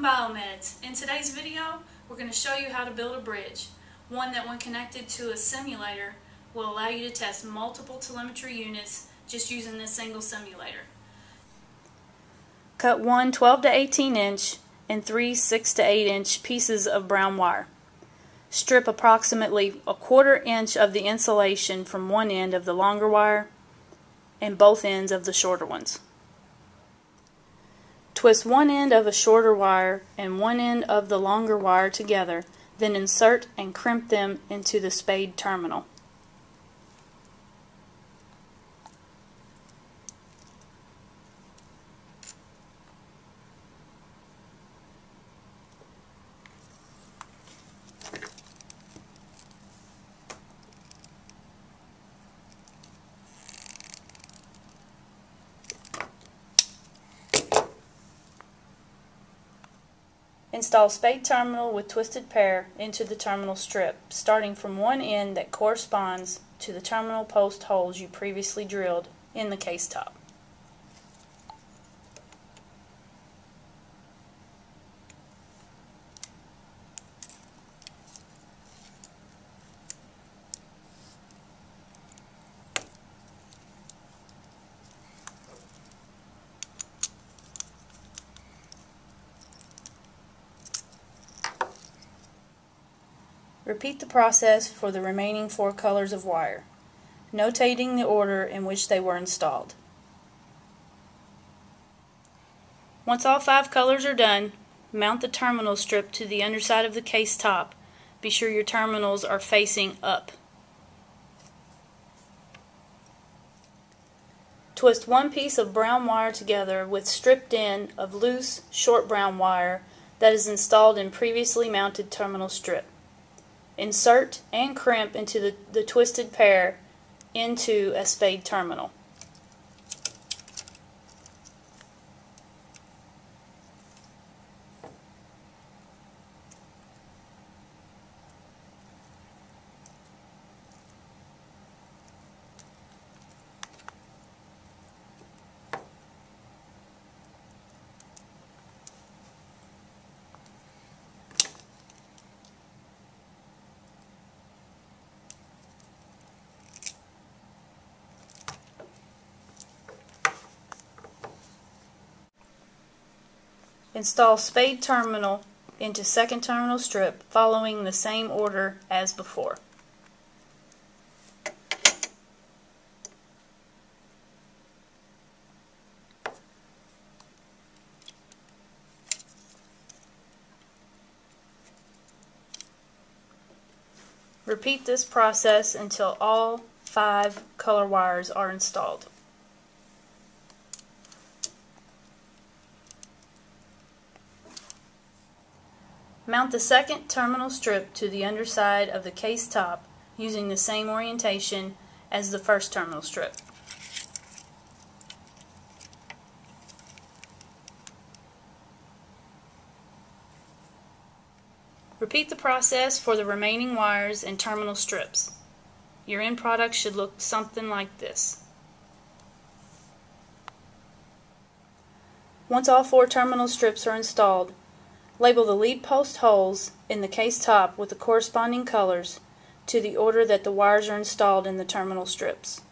Threads. In today's video, we're going to show you how to build a bridge, one that when connected to a simulator will allow you to test multiple telemetry units just using this single simulator. Cut one 12 to 18 inch and three 6 to 8 inch pieces of brown wire. Strip approximately a quarter inch of the insulation from one end of the longer wire and both ends of the shorter ones. Twist one end of a shorter wire and one end of the longer wire together, then insert and crimp them into the spade terminal. Install spade terminal with twisted pair into the terminal strip, starting from one end that corresponds to the terminal post holes you previously drilled in the case top. Repeat the process for the remaining four colors of wire, notating the order in which they were installed. Once all five colors are done, mount the terminal strip to the underside of the case top. Be sure your terminals are facing up. Twist one piece of brown wire together with stripped end of loose, short brown wire that is installed in previously mounted terminal strip. Insert and crimp into the, twisted pair into a spade terminal. Install spade terminal into second terminal strip following the same order as before. Repeat this process until all five color wires are installed. Mount the second terminal strip to the underside of the case top using the same orientation as the first terminal strip. Repeat the process for the remaining wires and terminal strips. Your end product should look something like this. Once all four terminal strips are installed, Label the lead post holes in the case top with the corresponding colors to the order that the wires are installed in the terminal strips.